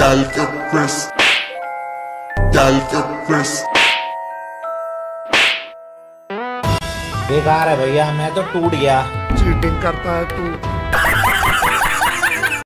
डाल के प्रेस डाल के प्रेस बेकार है भैया मैं तो टूट गया। चीटिंग करता है तू।